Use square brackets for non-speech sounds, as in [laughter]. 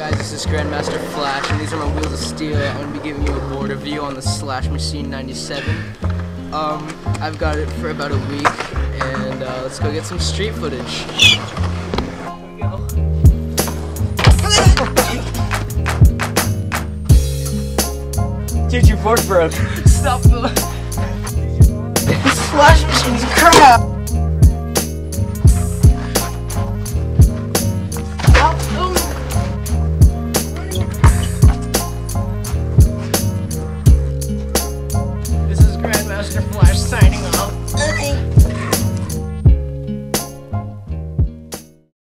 guys, this is Grandmaster Flash, and these are my wheels of steel. I'm going to be giving you a board review on the Slash Machine 97. Um, I've got it for about a week, and uh, let's go get some street footage. Here we go. Dude, your board broke. [laughs] Stop the... [laughs] Slash Machine's crap! Mr. Flash signing off.